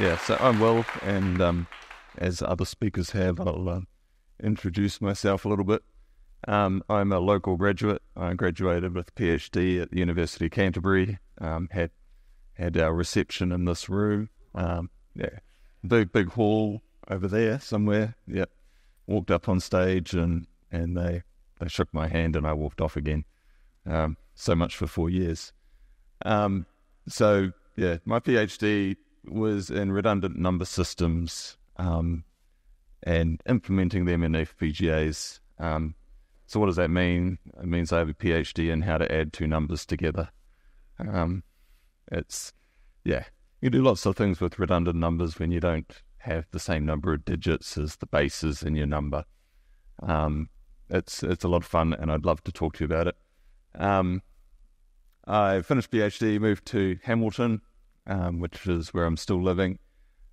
yeah, so I'm Will, and um, as other speakers have, I'll uh, introduce myself a little bit. Um, I'm a local graduate. I graduated with a PhD at the University of Canterbury. Um, had had our reception in this room. Um, yeah, big big hall over there somewhere. Yep. Walked up on stage and and they they shook my hand and I walked off again. Um, so much for four years. Um, so yeah, my PhD was in redundant number systems um, and implementing them in FPGAs. Um, so what does that mean? It means I have a PhD in how to add two numbers together. Um, it's yeah, you do lots of things with redundant numbers when you don't have the same number of digits as the bases in your number. Um, it's it's a lot of fun, and I'd love to talk to you about it. Um, I finished PhD, moved to Hamilton, um, which is where I'm still living,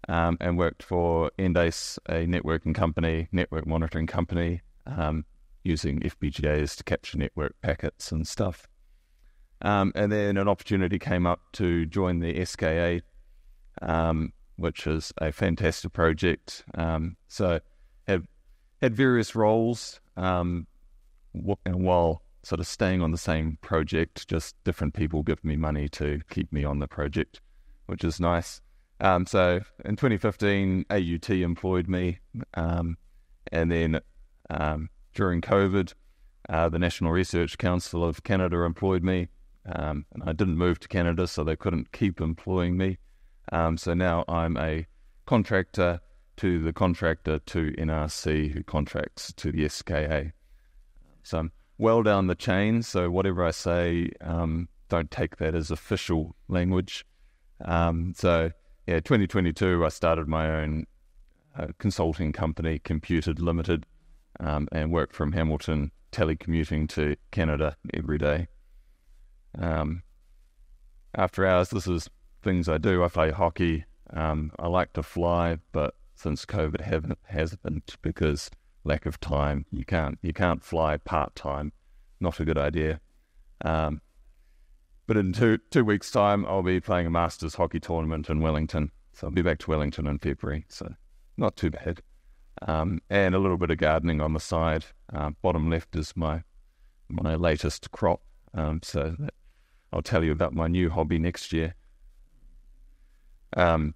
um, and worked for Endace, a networking company, network monitoring company, um, using FPGAs to capture network packets and stuff. Um, and then an opportunity came up to join the SKA, um, which is a fantastic project. Um, so, have had various roles while sort of staying on the same project. Just different people give me money to keep me on the project which is nice. Um, so in 2015, AUT employed me, um, and then um, during COVID, uh, the National Research Council of Canada employed me, um, and I didn't move to Canada, so they couldn't keep employing me. Um, so now I'm a contractor to the contractor to NRC, who contracts to the SKA. So I'm well down the chain. So whatever I say, um, don't take that as official language. Um, so, yeah, 2022, I started my own uh, consulting company, Computed Limited, um, and worked from Hamilton, telecommuting to Canada every day. Um, after hours, this is things I do. I play hockey. Um, I like to fly, but since COVID haven't, hasn't because lack of time, you can't you can't fly part time. Not a good idea. Um, but in two two weeks' time, I'll be playing a Masters hockey tournament in Wellington. So I'll be back to Wellington in February. So not too bad. Um, and a little bit of gardening on the side. Uh, bottom left is my my latest crop. Um, so I'll tell you about my new hobby next year. Um,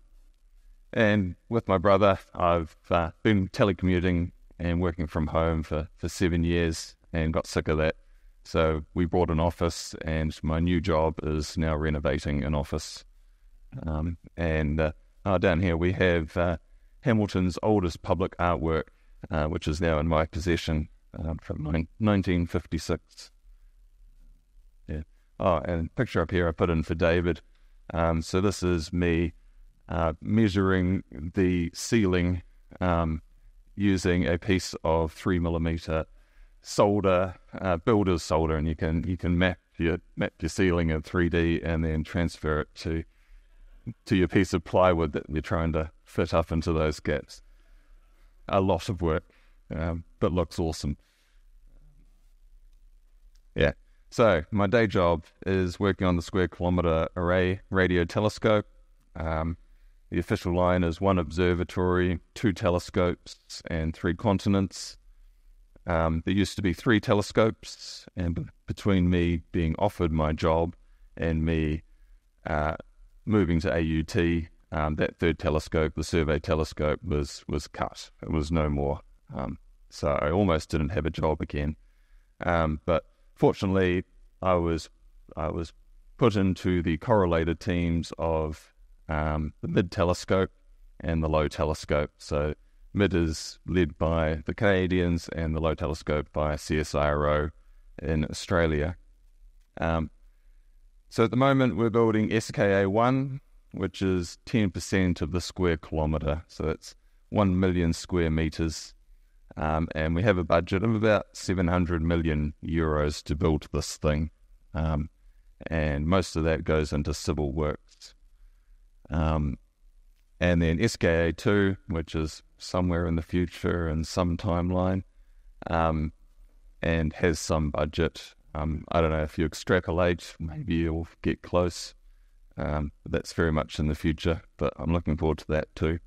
and with my brother, I've uh, been telecommuting and working from home for, for seven years and got sick of that. So we bought an office, and my new job is now renovating an office. Um, and uh, uh, down here we have uh, Hamilton's oldest public artwork, uh, which is now in my possession um, from 1956. Yeah. Oh, and picture up here I put in for David. Um, so this is me uh, measuring the ceiling um, using a piece of three millimeter solder, uh, builder's solder, and you can you can map your map your ceiling in 3D and then transfer it to to your piece of plywood that you're trying to fit up into those gaps. A lot of work, um, but looks awesome. Yeah. So my day job is working on the Square Kilometre Array Radio Telescope. Um, the official line is one observatory, two telescopes, and three continents. Um, there used to be three telescopes, and between me being offered my job and me uh, moving to AUT, um, that third telescope, the survey telescope, was was cut. It was no more. Um, so I almost didn't have a job again. Um, but fortunately, I was I was put into the correlated teams of um, the mid telescope and the low telescope. So MID is led by the Canadians and the Low Telescope by CSIRO in Australia. Um, so at the moment, we're building SKA1, which is 10% of the square kilometre. So that's 1 million square metres. Um, and we have a budget of about 700 million euros to build this thing. Um, and most of that goes into civil works. Um, and then SKA2, which is somewhere in the future and some timeline, um, and has some budget. Um, I don't know if you extrapolate, maybe you'll get close. Um, that's very much in the future, but I'm looking forward to that too.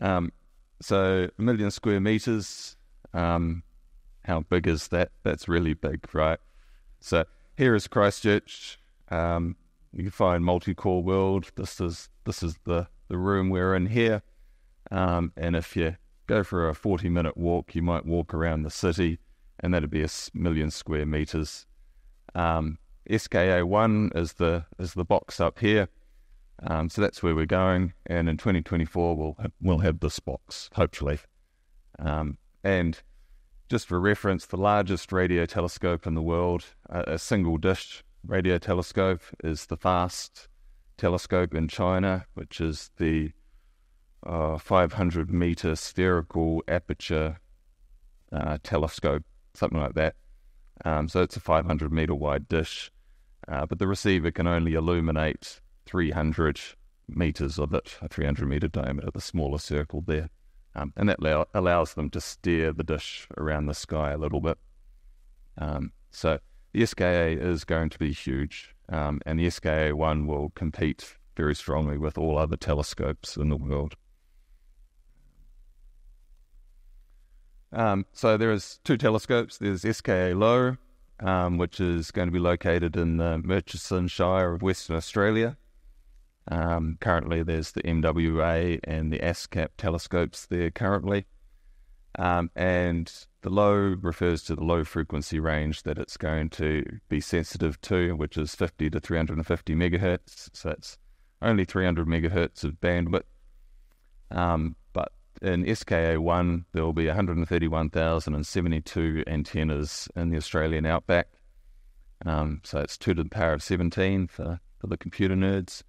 Um, so a million square meters. Um, how big is that? That's really big, right? So here is Christchurch. Um, you can find multi-core world. This is this is the the room we're in here. Um, and if you go for a 40 minute walk, you might walk around the city, and that'd be a million square meters. Um, SKA1 is the is the box up here. Um, so that's where we're going, and in 2024 we'll we'll have this box hopefully. Um, and just for reference, the largest radio telescope in the world, a, a single dish radio telescope, is the FAST telescope in China, which is the uh, 500 meter spherical aperture uh, telescope, something like that. Um, so it's a 500 meter wide dish, uh, but the receiver can only illuminate 300 meters of it, a 300 meter diameter, the smaller circle there. Um, and that allow, allows them to steer the dish around the sky a little bit. Um, so the SKA is going to be huge, um, and the SKA 1 will compete very strongly with all other telescopes in the world. Um, so there is two telescopes. There's SKA Low, um, which is going to be located in the Murchison Shire of Western Australia. Um, currently, there's the MWA and the ASKAP telescopes there currently. Um, and the low refers to the low frequency range that it's going to be sensitive to, which is 50 to 350 megahertz. So it's only 300 megahertz of bandwidth. Um, in SKA1, there will be 131,072 antennas in the Australian outback. Um, so it's 2 to the power of 17 for, for the computer nerds.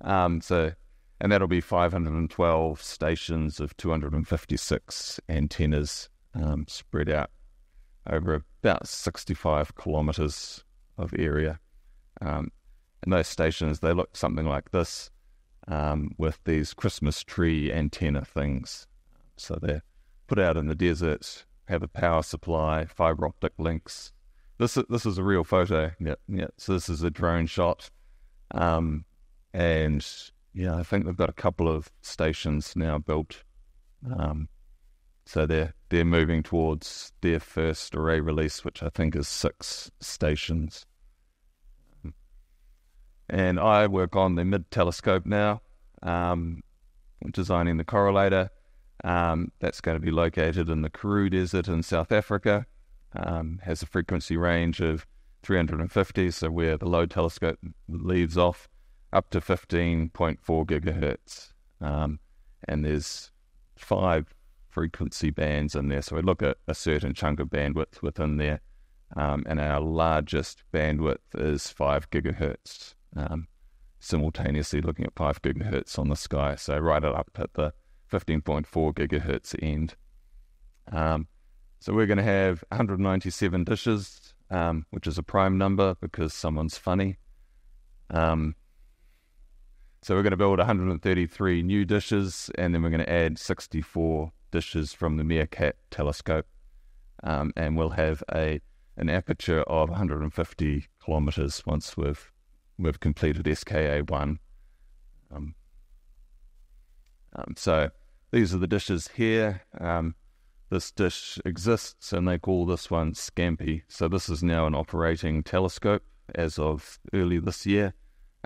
Um, so, and that'll be 512 stations of 256 antennas um, spread out over about 65 kilometres of area. Um, and those stations, they look something like this um, with these Christmas tree antenna things. So they're put out in the desert, have a power supply, fiber optic links. This is, this is a real photo. Yeah, yeah. So this is a drone shot. Um, and yeah, I think they've got a couple of stations now built. Um, so they're they're moving towards their first array release, which I think is six stations. And I work on the mid telescope now, um, designing the correlator. Um, that's going to be located in the Karoo Desert in South Africa. Um, has a frequency range of 350, so where the low telescope leaves off up to 15.4 gigahertz. Um, and there's five frequency bands in there. So we look at a certain chunk of bandwidth within there. Um, and our largest bandwidth is 5 gigahertz, um, simultaneously looking at 5 gigahertz on the sky. So right it up at the 15.4 gigahertz end. Um, so we're going to have 197 dishes, um, which is a prime number because someone's funny. Um, so we're going to build 133 new dishes, and then we're going to add 64 dishes from the MeerKAT telescope, um, and we'll have a an aperture of 150 kilometers once we've we've completed SKA one. Um, um, so these are the dishes here. Um, this dish exists, and they call this one SKAMPI. So this is now an operating telescope as of early this year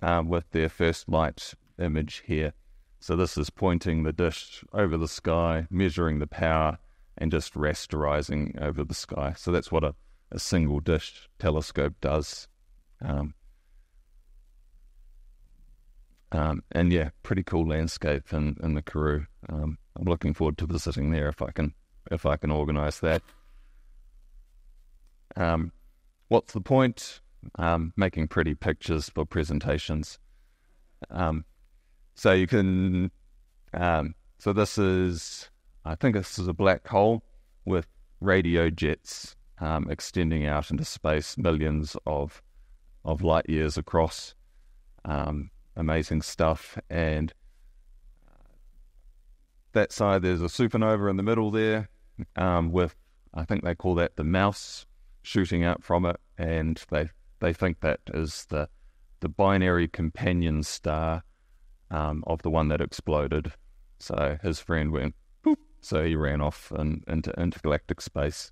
um, with their first light image here. So this is pointing the dish over the sky, measuring the power, and just rasterizing over the sky. So that's what a, a single dish telescope does. Um, um, and yeah, pretty cool landscape in, in the Karoo. Um, I'm looking forward to visiting there if I can if I can organise that. Um, what's the point? um, making pretty pictures for presentations. Um, so you can, um, so this is, I think this is a black hole with radio jets extending out into space, millions of of light years across. Um, amazing stuff, and that side there's a supernova in the middle there, um, with I think they call that the mouse shooting out from it, and they they think that is the the binary companion star um, of the one that exploded. So his friend went, Boop, so he ran off in, into intergalactic space.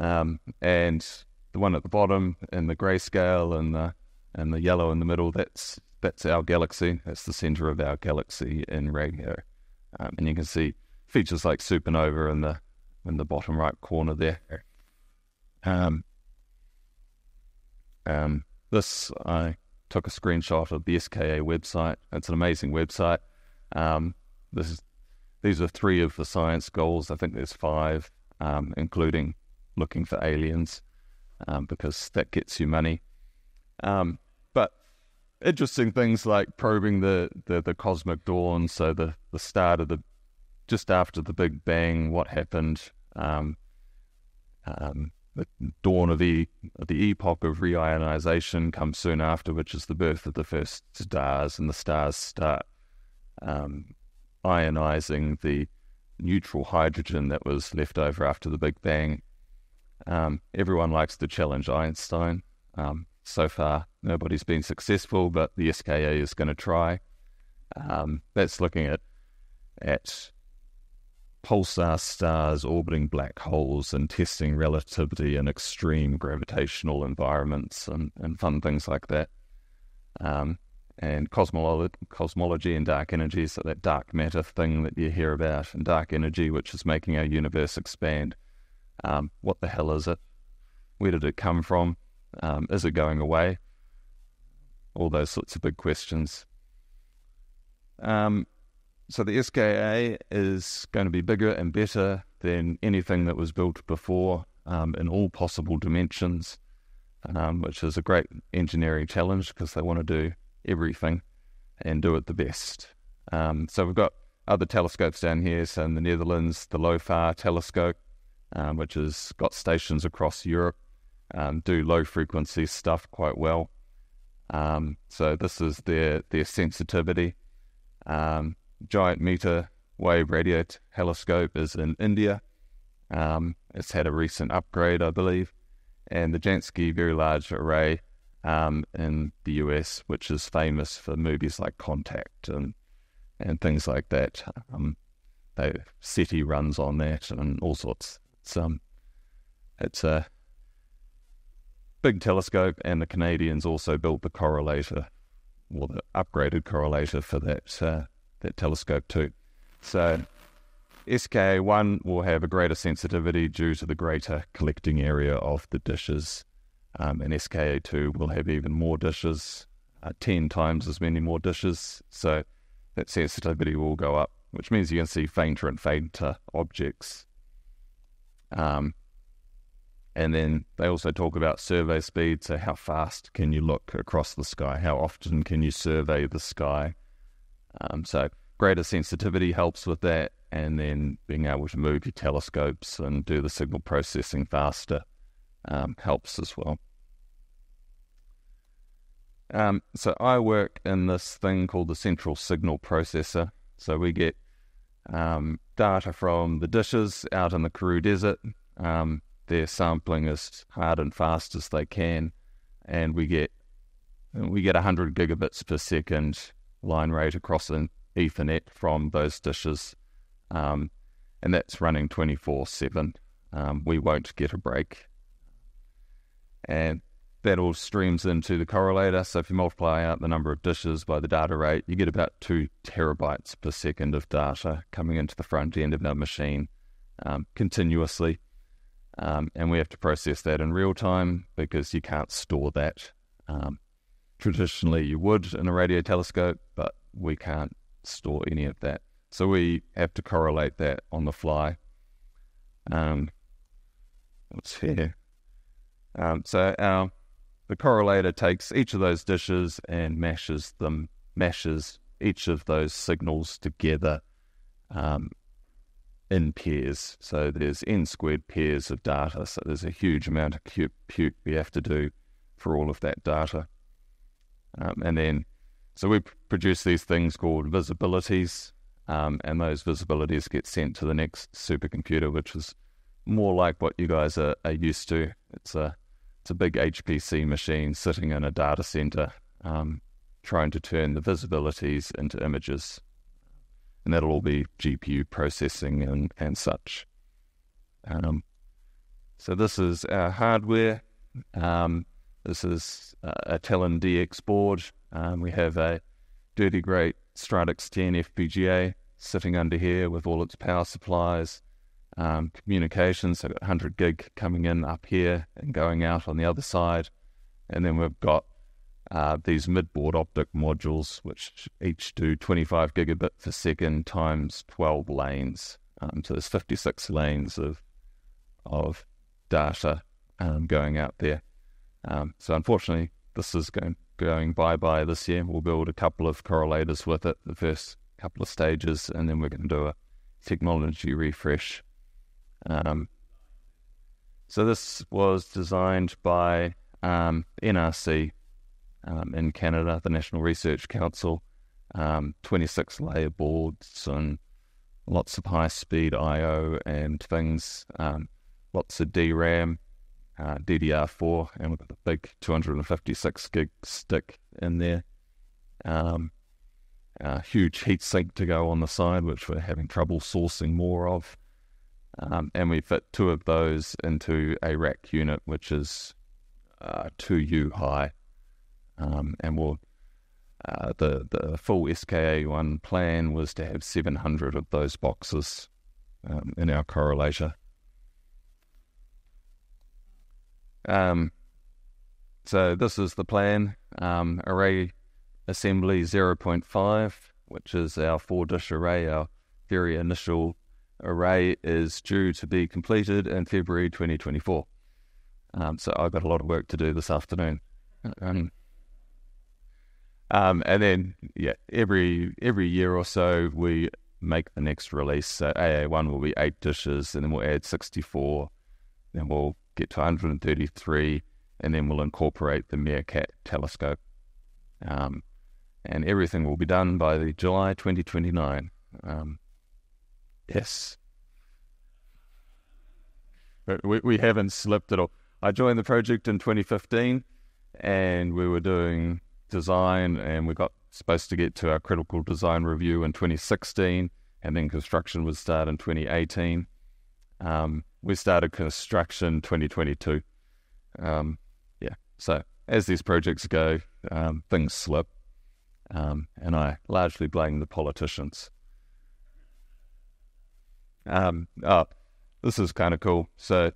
Um, and the one at the bottom in the grayscale and the and the yellow in the middle, that's that's our galaxy. That's the center of our galaxy in radio. Um, and you can see features like supernova in the in the bottom right corner there. Um, um, this I took a screenshot of the SKA website. It's an amazing website. Um, this is, these are three of the science goals. I think there's five, um, including looking for aliens, um, because that gets you money. Um, interesting things like probing the, the, the cosmic dawn, so the, the start of the just after the Big Bang, what happened, um, um, the dawn of the the epoch of reionization comes soon after, which is the birth of the first stars, and the stars start um, ionizing the neutral hydrogen that was left over after the Big Bang. Um, everyone likes to challenge Einstein. Um, so far, nobody's been successful, but the SKA is going to try. Um, that's looking at at pulsar stars orbiting black holes and testing relativity in extreme gravitational environments and, and fun things like that. Um, and cosmolo- cosmology and dark energy, so that dark matter thing that you hear about, and dark energy, which is making our universe expand. Um, what the hell is it? Where did it come from? Um, is it going away? All those sorts of big questions. Um, so the SKA is going to be bigger and better than anything that was built before um, in all possible dimensions, um, which is a great engineering challenge because they want to do everything and do it the best. Um, so we've got other telescopes down here. So in the Netherlands, the LOFAR telescope, um, which has got stations across Europe, um, do low frequency stuff quite well. Um, so this is their their sensitivity. Um, giant meter wave radio telescope is in India. Um, it's had a recent upgrade, I believe, and the Jansky Very Large Array um, in the US, which is famous for movies like Contact and and things like that. Um, they SETI runs on that and all sorts. It's um, it's a big telescope, and the Canadians also built the correlator, or the upgraded correlator for that uh, that telescope too. So SKA1 will have a greater sensitivity due to the greater collecting area of the dishes, um, and SKA2 will have even more dishes, uh, 10 times as many more dishes. So that sensitivity will go up, which means you can see fainter and fainter objects. Um, and then they also talk about survey speed. So, how fast can you look across the sky? How often can you survey the sky? Um, so greater sensitivity helps with that, and then being able to move your telescopes and do the signal processing faster um, helps as well. Um, so I work in this thing called the central signal processor. So we get um, data from the dishes out in the Karoo Desert. Um, they're sampling as hard and fast as they can, and we get we get 100 gigabits per second line rate across an Ethernet from those dishes, um, and that's running 24 um, 7. We won't get a break. And that all streams into the correlator. So if you multiply out the number of dishes by the data rate, you get about two terabytes per second of data coming into the front end of our machine um, continuously. Um, and we have to process that in real time because you can't store that. Um, traditionally, you would in a radio telescope, but we can't store any of that. So we have to correlate that on the fly. Um, what's here? Um, so our the correlator takes each of those dishes and mashes them, mashes each of those signals together um, in pairs. So there's n squared pairs of data. So there's a huge amount of compute we have to do for all of that data. Um, and then so we produce these things called visibilities, um, and those visibilities get sent to the next supercomputer, which is more like what you guys are, are used to. It's a it's a big HPC machine sitting in a data center um, trying to turn the visibilities into images. And that'll all be GPU processing and, and such. Um, so this is our hardware. Um, this is a Talon DX board. Um, we have a Dirty Great Stratix 10 FPGA sitting under here with all its power supplies, um, communications. So 100 gig coming in up here and going out on the other side. And then we've got uh, these midboard optic modules, which each do 25 gigabit per second times 12 lanes. Um, so there's 56 lanes of of data um, going out there. Um, so unfortunately, this is going going bye bye this year. We'll build a couple of correlators with it, the first couple of stages, and then we're going to do a technology refresh. Um, so this was designed by um, NRC um, in Canada, the National Research Council, um, 26 layer boards and lots of high speed I/O and things, um, lots of DRAM, uh, DDR4, and we've got a big 256 gig stick in there. Um, a huge heatsink to go on the side, which we're having trouble sourcing more of. Um, and we fit two of those into a rack unit, which is uh, 2U high. Um, and we'll, uh, the, the full SKA1 plan was to have 700 of those boxes um, in our correlator. Um, so this is the plan. Um, array assembly 0.5, which is our four dish array, our very initial array is due to be completed in February 2024. Um, so I've got a lot of work to do this afternoon. Um, and then, yeah, every every year or so we make the next release. So AA1 will be eight dishes, and then we'll add 64. Then we'll get to 133, and then we'll incorporate the MeerKAT telescope. Um, and everything will be done by the July 2029. Um, yes. But we, we haven't slipped at all. I joined the project in 2015, and we were doing design, and we got supposed to get to our critical design review in 2016, and then construction would start in 2018. Um, we started construction 2022. Um, yeah, so as these projects go, um, things slip, um, and I largely blame the politicians. Oh, this is kind of cool. So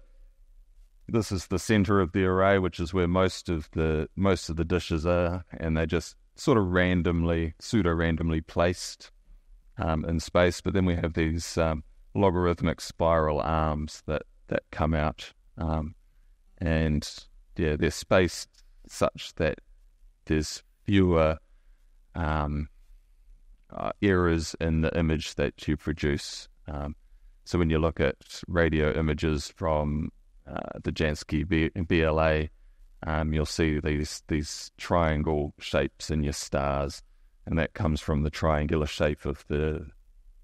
this is the center of the array, which is where most of the most of the dishes are, and they just sort of randomly, pseudo randomly placed um, in space. But then we have these um, logarithmic spiral arms that that come out, um, and yeah, they're spaced such that there's fewer um, uh, errors in the image that you produce. Um, so when you look at radio images from uh, the Jansky V- VLA, um, you'll see these these triangle shapes in your stars, and that comes from the triangular shape of the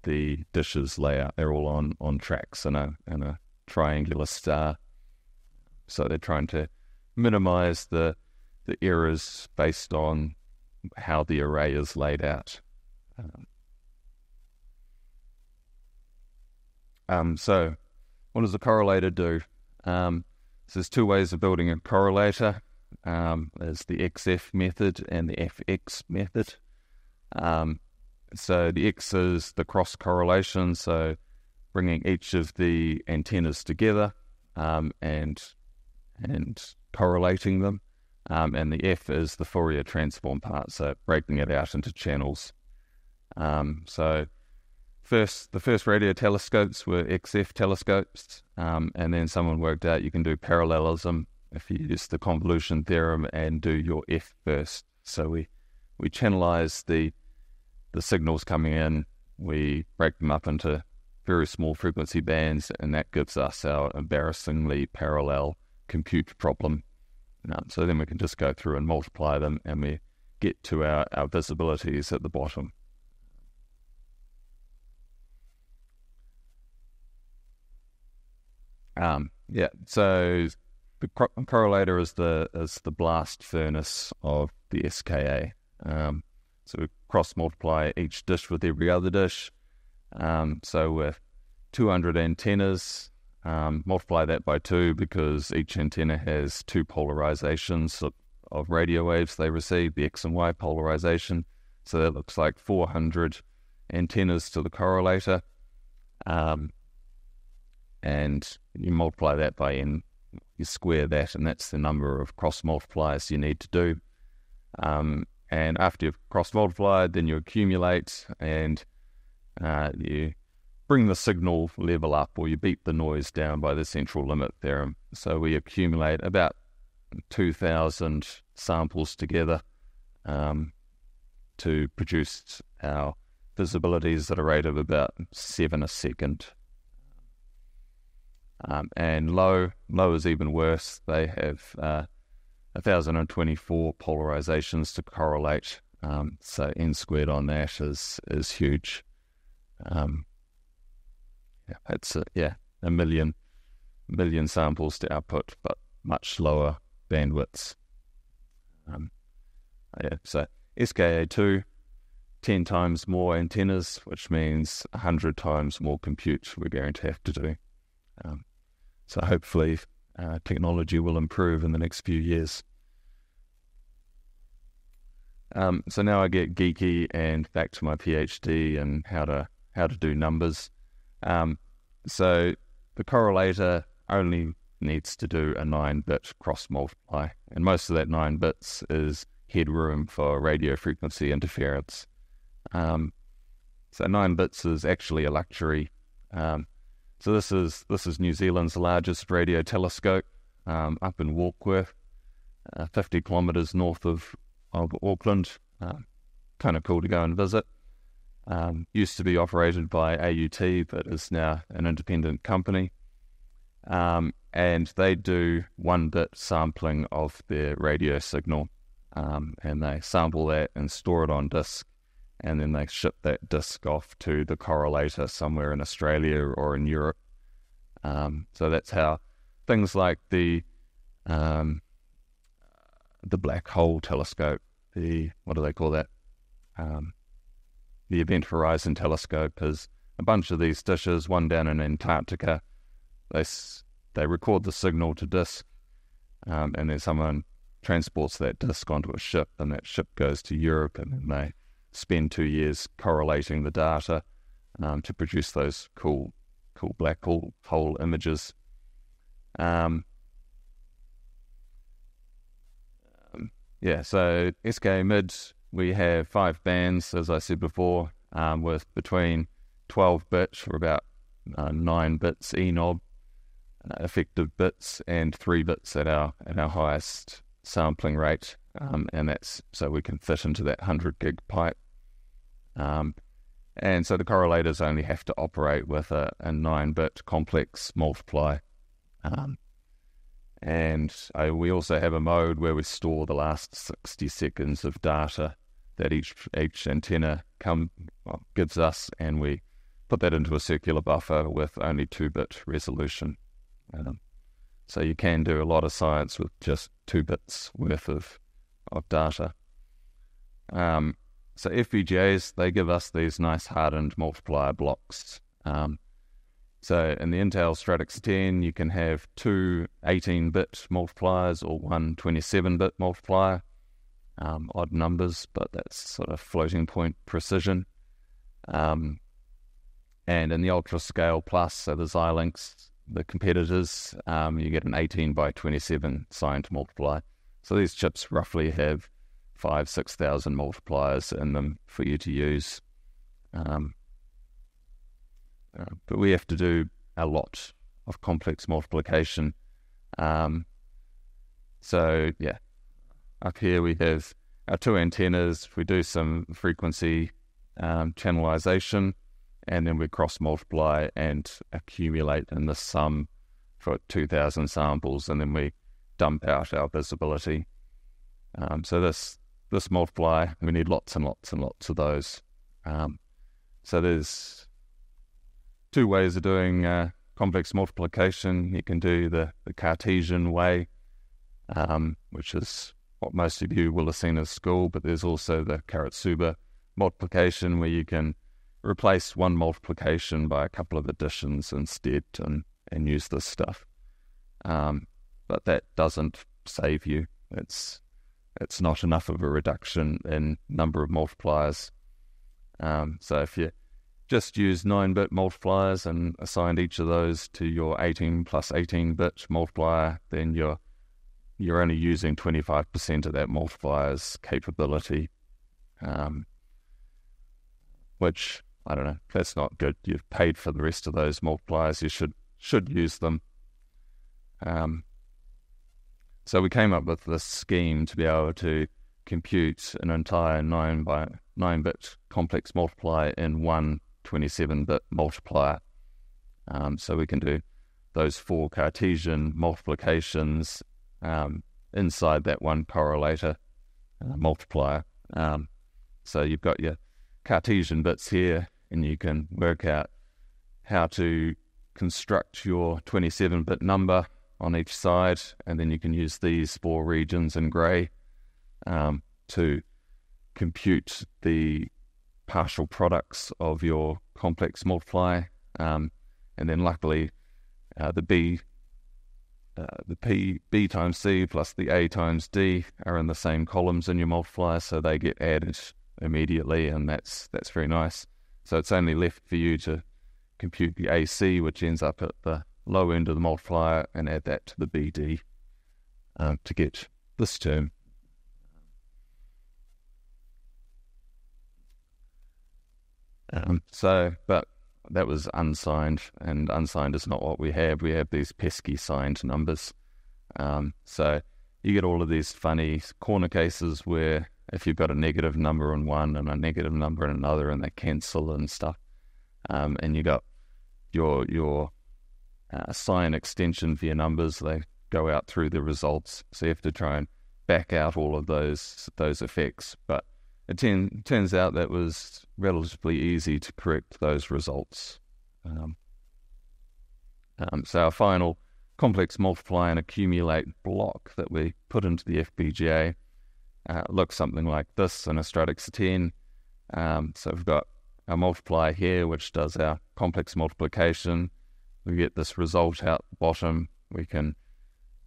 the dishes layout. They're all on, on tracks and a and a triangular star. So they're trying to minimize the the errors based on how the array is laid out. Um, um, so, what does a correlator do? Um, so there's two ways of building a correlator. Um, there's the XF method and the FX method. Um, so the X is the cross correlation, so bringing each of the antennas together um, and and correlating them. Um, and the F is the Fourier transform part, so breaking it out into channels. Um, so first, the first radio telescopes were XF telescopes, um, and then someone worked out you can do parallelism if you use the convolution theorem and do your F first. So we we channelize the the signals coming in, we break them up into very small frequency bands, and that gives us our embarrassingly parallel compute problem. Um, so then we can just go through and multiply them, and we get to our, our visibilities at the bottom. Um, yeah, so the correlator is the is the blast furnace of the SKA. Um, so we cross multiply each dish with every other dish. Um, so with 200 antennas, um, multiply that by two because each antenna has two polarizations of, of, radio waves they receive, the X and Y polarization. So that looks like 400 antennas to the correlator. Um, and you multiply that by n, you square that, and that's the number of cross multipliers you need to do. Um, and after you've cross multiplied, then you accumulate and uh, you bring the signal level up or you beat the noise down by the central limit theorem. So we accumulate about 2,000 samples together um, to produce our visibilities at a rate of about seven a second. Um, and low, low is even worse. They have uh, 1,024 polarizations to correlate. Um, so n squared on that is is huge. Um, yeah, it's a, yeah a million million samples to output, but much lower bandwidths. Um, yeah, so SKA2, 10 times more antennas, which means 100 times more compute we're going to have to do. Um, so hopefully, uh, technology will improve in the next few years. Um, so now I get geeky and back to my PhD and how to how to do numbers. Um, so the correlator only needs to do a nine bit cross multiply, and most of that nine bits is headroom for radio frequency interference. Um, so nine bits is actually a luxury. Um, so this is this is New Zealand's largest radio telescope um, up in Warkworth, uh, 50 kilometres north of of Auckland. Uh, kind of cool to go and visit. Um, used to be operated by AUT, but is now an independent company. Um, and they do one bit sampling of their radio signal, um, and they sample that and store it on disk and then they ship that disk off to the correlator somewhere in Australia or in Europe. Um, so that's how things like the um, the black hole telescope, the what do they call that? Um, the Event Horizon Telescope is a bunch of these dishes, one down in Antarctica. They they record the signal to disk, um, and then someone transports that disk onto a ship, and that ship goes to Europe, and then they spend two years correlating the data um, to produce those cool, cool black hole, hole images. Um, um, yeah, so SK Mid, we have five bands, as I said before, um, with between 12 bits or about uh, 9 bits ENOB uh, effective bits and 3 bits at our at our highest sampling rate um, and that's so we can fit into that 100 gig pipe. Um, and so the correlators only have to operate with a, a 9 bit complex multiply. Um, and uh, we also have a mode where we store the last 60 seconds of data that each each antenna come well, gives us, and we put that into a circular buffer with only 2 bit resolution. Um, so you can do a lot of science with just two bits worth of of data. Um, so FPGAs, they give us these nice hardened multiplier blocks. Um, so in the Intel Stratix 10, you can have two 18-bit multipliers or one 27-bit multiplier. Um, odd numbers, but that's sort of floating point precision. Um, and in the Ultra Scale Plus, so the Xilinx, the competitors, um, you get an 18 by 27 signed multiplier. So these chips roughly have five, six thousand multipliers in them for you to use. Um, uh, but we have to do a lot of complex multiplication. Um, so yeah, up here we have our two antennas. We do some frequency um, channelization, and then we cross multiply and accumulate in the sum for 2,000 samples, and then we dump out our visibility. Um, so this this multiply, we need lots and lots and lots of those. Um, so there's two ways of doing uh, complex multiplication. You can do the, the Cartesian way, um, which is what most of you will have seen at school, but there's also the Karatsuba multiplication where you can replace one multiplication by a couple of additions instead and, and use this stuff. Um, but that doesn't save you. It's it's not enough of a reduction in number of multipliers. Um, so if you just use 9-bit multipliers and assigned each of those to your 18 plus 18-bit multiplier, then you're you're only using 25% of that multiplier's capability, um, which I don't know. That's not good. You've paid for the rest of those multipliers. You should should use them. Um, so we came up with this scheme to be able to compute an entire nine by nine bit complex multiplier in one 27 bit multiplier. Um, so we can do those four Cartesian multiplications um, inside that one correlator uh, multiplier. Um, so you've got your Cartesian bits here, and you can work out how to construct your 27 bit number on each side, and then you can use these four regions in grey um, to compute the partial products of your complex multiply. Um, and then luckily, uh, the B, uh, the P, B times C plus the A times D are in the same columns in your multiplier, so they get added immediately, and that's that's very nice. So it's only left for you to compute the AC, which ends up at the low end of the multiplier, and add that to the BD uh, to get this term. Um, so, but that was unsigned, and unsigned is not what we have. We have these pesky signed numbers. Um, so you get all of these funny corner cases where if you've got a negative number in one and a negative number in another, and they cancel and stuff, um, and you got your your uh, sign extension for your numbers, they go out through the results. So you have to try and back out all of those those effects, but it ten, turns out that was relatively easy to correct those results. Um, um, so our final complex multiply and accumulate block that we put into the FPGA uh, looks something like this in a Stratix 10. Um, so we've got our multiplier here, which does our complex multiplication. We get this result out the bottom. We can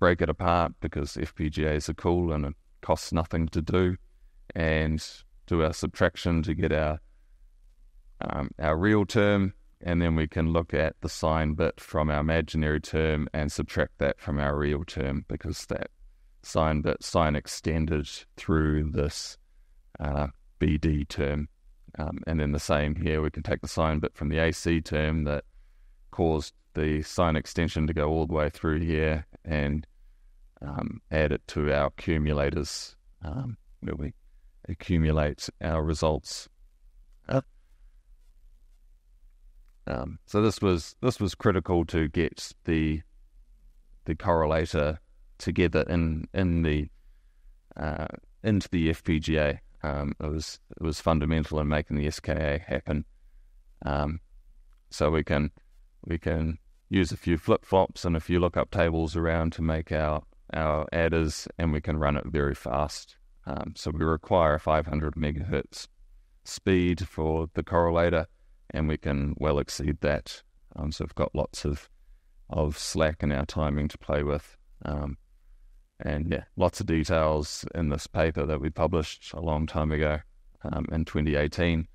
break it apart because FPGAs are cool and it costs nothing to do. And do our subtraction to get our um, our real term, and then we can look at the sign bit from our imaginary term and subtract that from our real term because that sign bit sign extended through this uh, BD term. Um, and then the same here, we can take the sign bit from the AC term that caused the sign extension to go all the way through here and um, add it to our accumulators um, where we accumulate our results. Um, so this was this was critical to get the the correlator together in in the uh, into the FPGA. Um, it was it was fundamental in making the SKA happen. Um, so we can we can use a few flip flops and a few lookup tables around to make our our adders, and we can run it very fast. Um, so we require a 500 megahertz speed for the correlator, and we can well exceed that. Um, so we've got lots of of slack in our timing to play with. Um, and yeah, lots of details in this paper that we published a long time ago um, in 2018.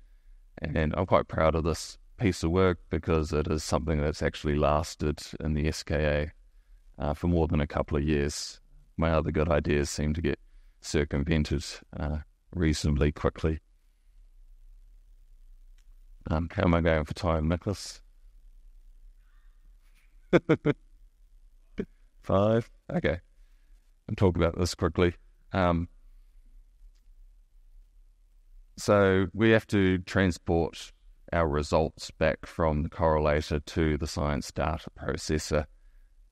And I'm quite proud of this piece of work because it is something that's actually lasted in the SKA uh, for more than a couple of years. My other good ideas seem to get circumvented uh, reasonably quickly. Um, how am I going for time, Nicholas? Five? Okay. I'll talk about this quickly. Um, so we have to transport our results back from the correlator to the science data processor.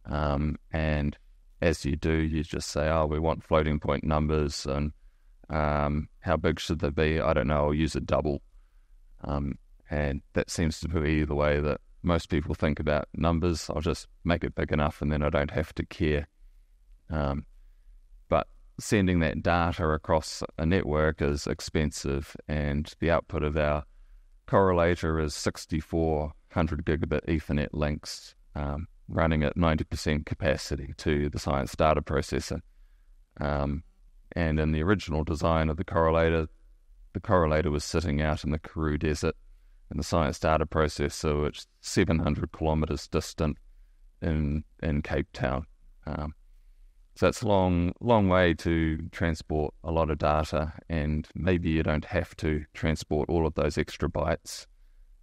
Um, and as you do, you just say, oh, we want floating point numbers and um, how big should they be? I don't know. I'll use a double. Um, and that seems to be the way that most people think about numbers. I'll just make it big enough and then I don't have to care. Um, but sending that data across a network is expensive, and the output of our correlator is 6400 gigabit Ethernet links um, running at 90% capacity to the science data processor. Um, and in the original design of the correlator, the correlator was sitting out in the Karoo Desert, and the science data processor, which 700 kilometers distant in in Cape Town. Um, so it's a long, long way to transport a lot of data, and maybe you don't have to transport all of those extra bytes.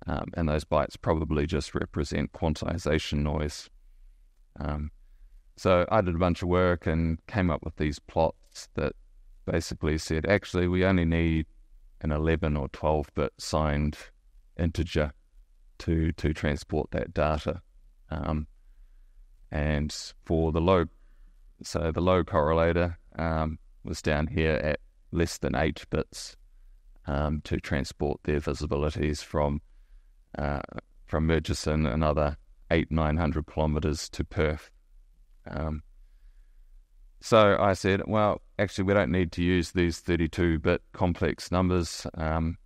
Um, and those bytes probably just represent quantization noise. Um, so I did a bunch of work and came up with these plots that basically said, actually, we only need an 11 or 12 bit signed integer to to transport that data. Um, and for the low so the low correlator um, was down here at less than eight bits um, to transport their visibilities from uh, from Murchison another eight nine hundred kilometers to Perth. Um, so I said, well, actually, we don't need to use these thirty-two bit complex numbers. Um,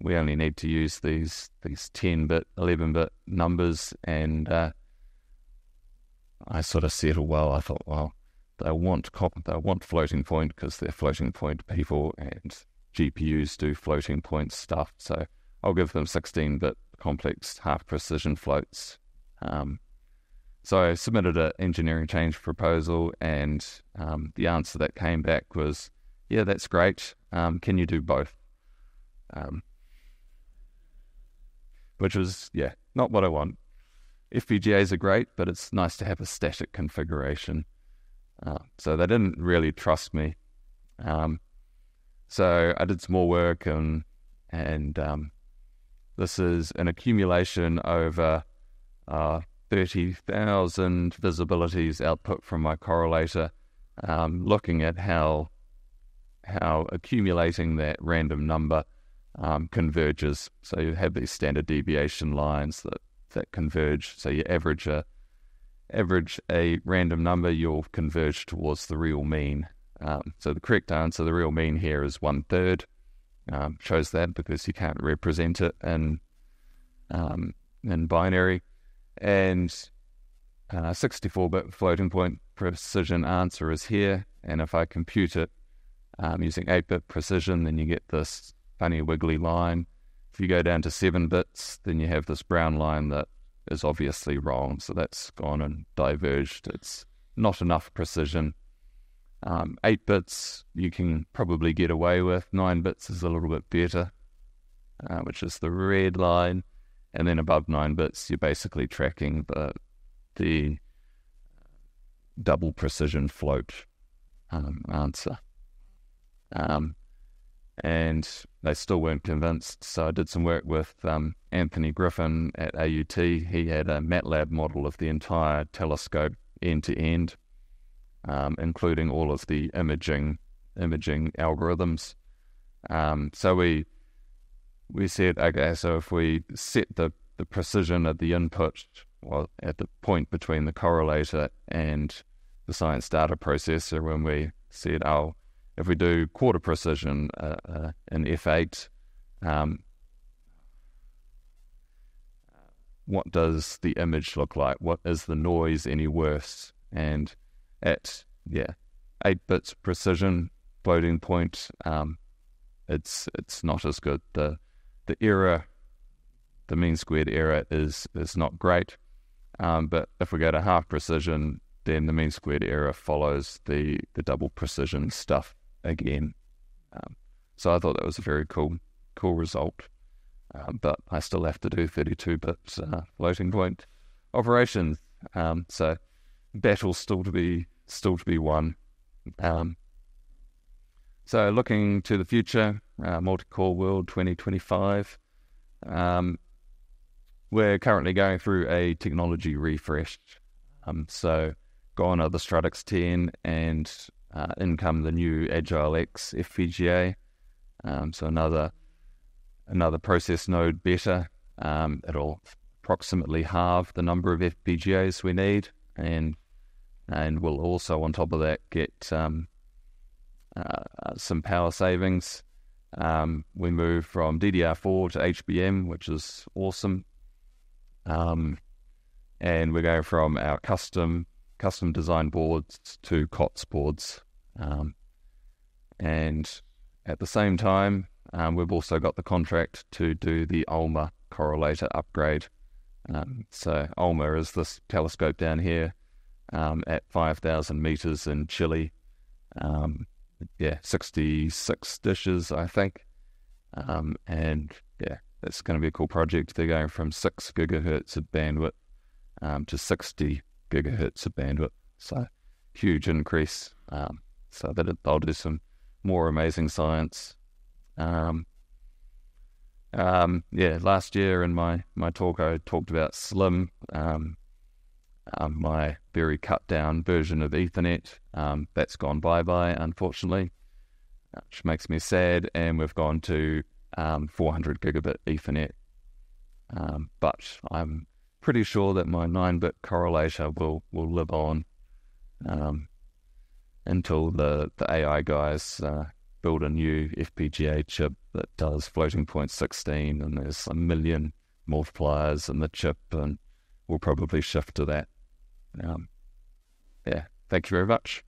we only need to use these these ten bit, eleven bit numbers, and uh, I sort of settled well. I thought, well, they want cop- they want floating point because they're floating point people, and GPUs do floating point stuff. So I'll give them 16-bit complex half precision floats. Um, so I submitted an engineering change proposal, and um, the answer that came back was, "Yeah, that's great. Um, can you do both?" Um, which was, yeah, not what I want. FPGAs are great, but it's nice to have a static configuration. Uh, so they didn't really trust me. Um, so I did some more work and and um, this is an accumulation over uh, 30,000 visibilities output from my correlator, um, looking at how how accumulating that random number um, converges. So you have these standard deviation lines that, that converge. So you average a average a random number, you'll converge towards the real mean. Um, so the correct answer, the real mean here is one third. Um, shows that because you can't represent it in um, in binary, and 64-bit uh, floating point precision answer is here. And if I compute it um, using 8-bit precision, then you get this funny wiggly line. If you go down to seven bits, then you have this brown line that is obviously wrong. So that's gone and diverged. It's not enough precision. Um, eight bits you can probably get away with. Nine bits is a little bit better, uh, which is the red line. And then above nine bits, you're basically tracking the the double precision float um, answer. Um, and they still weren't convinced. So I did some work with um, Anthony Griffin at AUT. He had a MATLAB model of the entire telescope end to end, um, including all of the imaging imaging algorithms. Um, so we we said, okay, so if we set the, the precision at the input, well, at the point between the correlator and the science data processor, when we said, oh, if we do quarter precision uh, uh, in F8, um, what does the image look like? What is the noise any worse? And at yeah, eight bits precision floating point, um, it's it's not as good. The the error, the mean squared error is is not great. Um, but if we go to half precision, then the mean squared error follows the the double precision stuff again. Um, so I thought that was a very cool, cool result. Um, but I still have to do 32 bits uh, floating point operations. Um, so battle still to be still to be won. Um, so looking to the future, uh, multi-core world 2025. Um, we're currently going through a technology refresh. Um, so gone are the Stratix 10 and uh, in come the new Agilex FPGA. Um, so another another process node better. Um, it'll approximately halve the number of FPGAs we need, and and we'll also on top of that get um, uh, some power savings. Um, we move from DDR4 to HBM, which is awesome. Um, and we're going from our custom custom design boards to COTS boards. Um, and at the same time, um, we've also got the contract to do the ALMA correlator upgrade. Um, so ALMA is this telescope down here um, at 5,000 meters in Chile. Um, yeah, 66 dishes, I think. Um, and yeah, it's going to be a cool project. They're going from 6 gigahertz of bandwidth to 60 gigahertz of bandwidth. So huge increase. Um, so that they'll do some more amazing science. Um, um, yeah, last year in my, my talk, I talked about SLIM, um, um, my very cut down version of Ethernet. Um, that's gone bye bye, unfortunately, which makes me sad. And we've gone to um, 400 gigabit Ethernet. Um, but I'm pretty sure that my 9 bit correlator will, will live on until the, the AI guys uh, build a new FPGA chip that does floating point 16 and there's a million multipliers in the chip and we'll probably shift to that. Um, yeah, thank you very much.